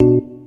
you.